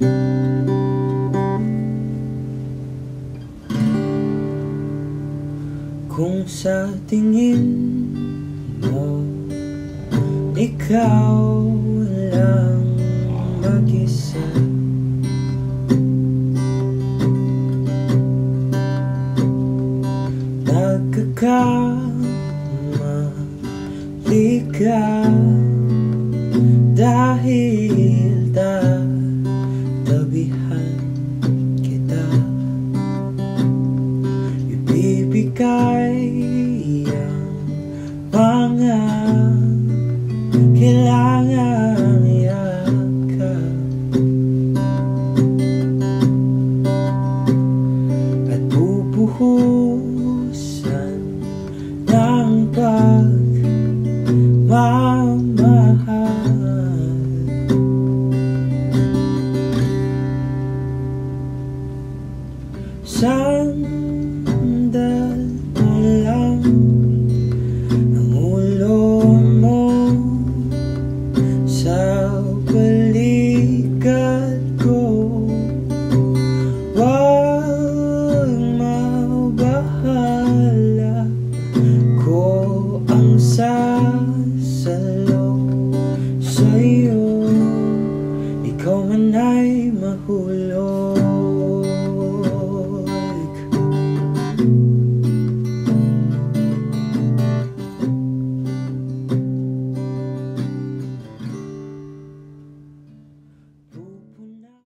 Kung sa tingin mo Ikaw lang mag-isa. Nagkakamali ka. Sandal mo lang Ang ulo mo. Sa balikat ko Huwag mabahala Ko ang sasalo sa'yo. Ikaw man ay